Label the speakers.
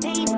Speaker 1: Baby.